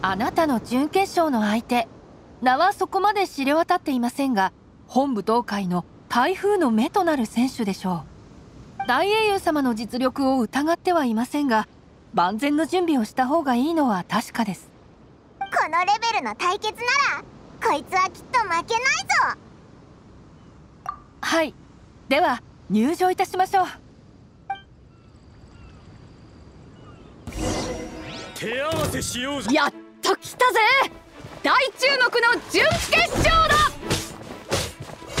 あなたの準決勝の相手。名はそこまで知れ渡っていませんが本部東海の台風の目となる選手でしょう。大英雄様の実力を疑ってはいませんが万全の準備をした方がいいのは確かです。このレベルの対決ならこいつはきっと負けないぞ。はい。では入場いたしましょう。手合わせしようやっと来たぜ。大注目の準決勝だ。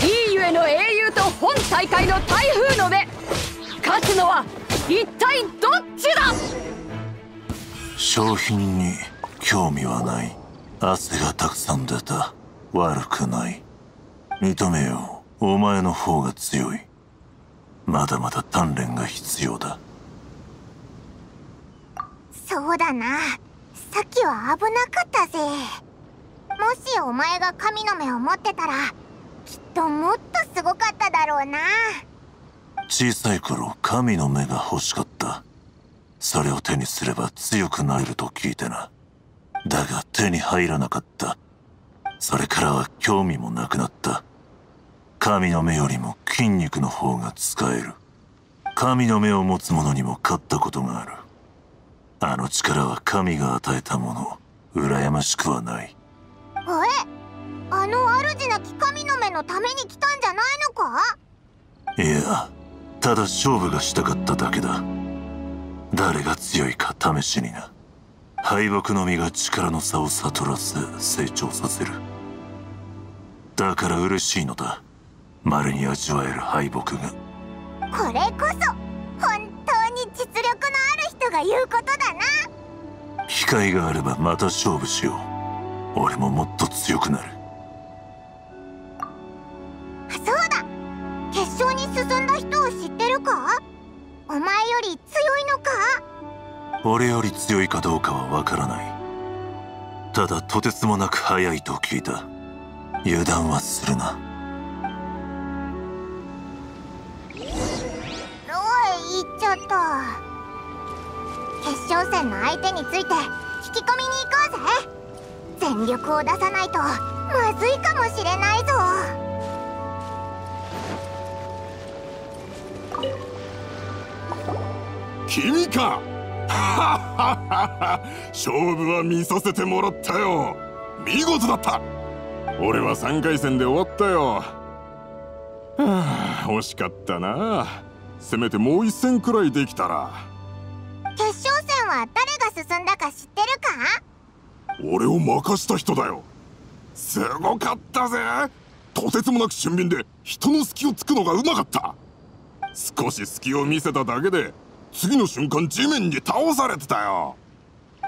いいゆえの英雄と本大会の台風の目。勝つのは一体どっちだ。商品に興味はない。汗がたくさん出た。悪くない。認めよう。お前の方が強い。まだまだ鍛錬が必要だ。そうだなさっきは危なかったぜ。もしお前が神の目を持ってたらきっともっとすごかっただろうな。小さい頃神の目が欲しかった。それを手にすれば強くなれると聞いてな。だが手に入らなかった。それからは興味もなくなった。神の目よりも筋肉の方が使える。神の目を持つ者にも勝ったことがある。あの力は神が与えたもの。羨ましくはない。え？あの主なき神の目のために来たんじゃないのか？いやただ勝負がしたかっただけだ。誰が強いか試しにな。敗北の実が力の差を悟らせ成長させる。だから嬉しいのだ。稀に味わえる敗北が。これこそ本当に実力のある人が言うことだな。機会があればまた勝負しよう。俺ももっと強くなる。そうだ。決勝に進んだ人を知ってるか？お前より強いのか？俺より強いかどうかはわからない。ただとてつもなく速いと聞いた。油断はするな。おい行っちゃった決勝戦の相手について聞き込みに行こうぜ。全力を出さないとまずいかもしれないぞ。君か。勝負は見させてもらったよ。見事だった。俺は3回戦で終わったよ。はあ惜しかったな。せめてもう一戦くらいできたら。決勝戦は誰が進んだか知ってるか？俺を任した人だよ。すごかったぜ。とてつもなく俊敏で人の隙をつくのがうまかった。少し隙を見せただけで次の瞬間地面に倒されてたよ。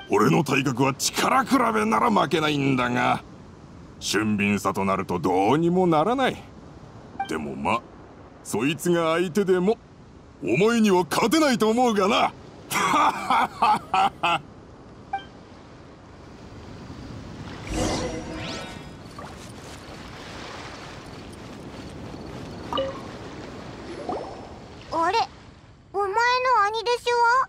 俺の体格は力比べなら負けないんだが俊敏さとなるとどうにもならない。でもまそいつが相手でもお前には勝てないと思うがな。あれお前の兄弟子は？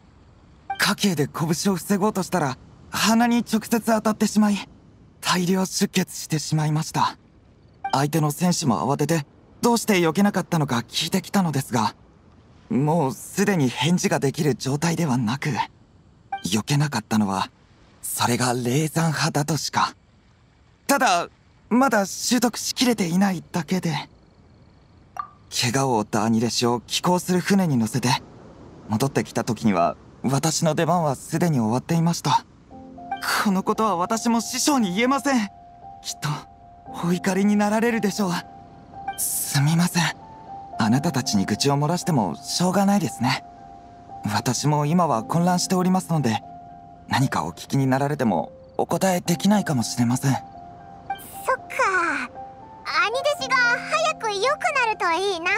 家計で拳を防ごうとしたら鼻に直接当たってしまい大量出血してしまいました。相手の選手も慌ててどうして避けなかったのか聞いてきたのですがもうすでに返事ができる状態ではなく避けなかったのはそれが霊山派だとしか。ただまだ習得しきれていないだけで怪我を負った兄弟子を寄港する船に乗せて戻ってきた時には私の出番はすでに終わっていました。このことは私も師匠に言えません。きっとお怒りになられるでしょう。すみません。あなたたちに愚痴を漏らしてもしょうがないですね。私も今は混乱しておりますので何かお聞きになられてもお答えできないかもしれません。そっか。兄弟子が早く良くなるといいな。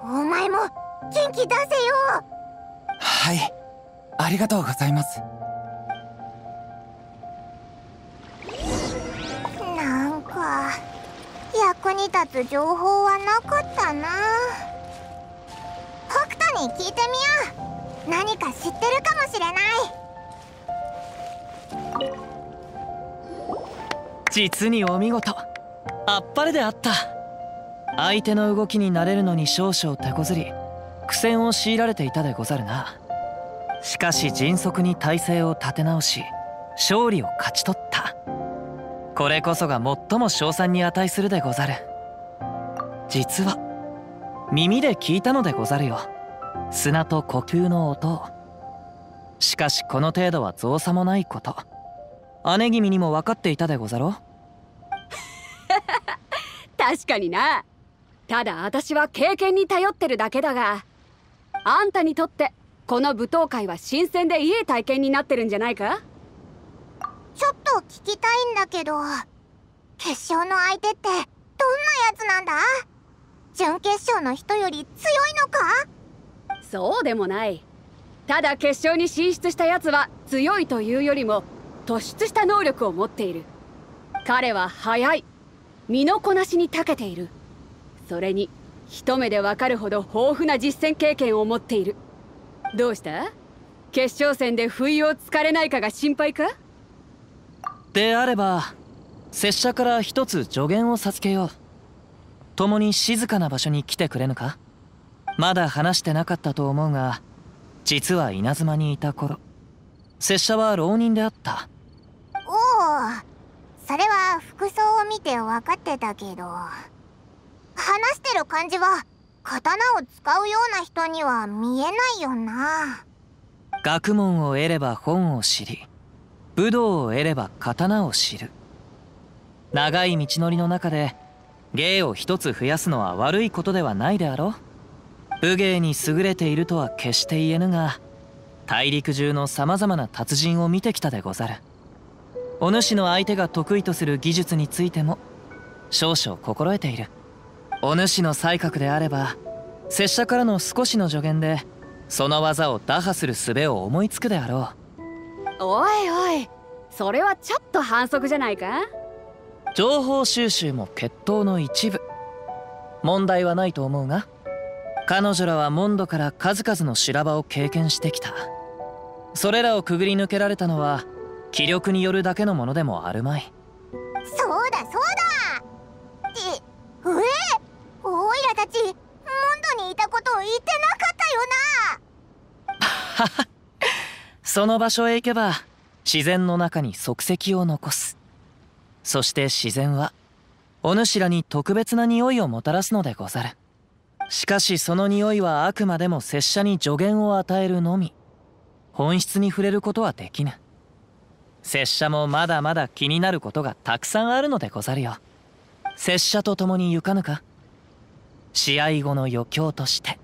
お前も元気出せよ。はい。ありがとうございます役に立つ情報はなかったな。北斗に聞いてみよう。何か知ってるかもしれない。実にお見事。あっぱれであった。相手の動きに慣れるのに少々手こずり苦戦を強いられていたでござるな。しかし迅速に体勢を立て直し勝利を勝ち取った。これこそが最も賞賛に値するでござる。実は耳で聞いたのでござるよ。砂と呼吸の音を。しかしこの程度は造作もないこと。姉君にも分かっていたでござろう。確かにな。ただ私は経験に頼ってるだけだがあんたにとってこの舞踏会は新鮮でいい体験になってるんじゃないか？ちょっと聞きたいんだけど決勝の相手ってどんなやつなんだ？準決勝の人より強いのか？そうでもない。ただ決勝に進出したやつは強いというよりも突出した能力を持っている。彼は速い。身のこなしに長けている。それに一目でわかるほど豊富な実戦経験を持っている。どうした？決勝戦で不意をつかれないかが心配か？であれば拙者から一つ助言を授けよう。共に静かな場所に来てくれぬか？まだ話してなかったと思うが実は稲妻にいた頃。拙者は浪人であった。おおそれは服装を見て分かってたけど。話してる感じは刀を使うような人には見えないよな。学問を得れば本を知り武道を得れば刀を知る。長い道のりの中で芸を一つ増やすのは悪いことではないであろう。武芸に優れているとは決して言えぬが大陸中の様々な達人を見てきたでござる。お主の相手が得意とする技術についても少々心得ている。お主の才覚であれば拙者からの少しの助言でその技を打破する術を思いつくであろう。おいおいそれはちょっと反則じゃないか？情報収集も決闘の一部。問題はないと思うが彼女らはモンドから数々の修羅場を経験してきた。それらをくぐり抜けられたのは気力によるだけのものでもあるまい。そうだそうだ。ってえ？オイラたちモンドにいたことを言ってなかったよな その場所へ行けば自然の中に足跡を残す。そして自然はお主らに特別な匂いをもたらすのでござる。しかしその匂いはあくまでも拙者に助言を与えるのみ。本質に触れることはできぬ。拙者もまだまだ気になることがたくさんあるのでござるよ。拙者と共に行かぬか。試合後の余興として。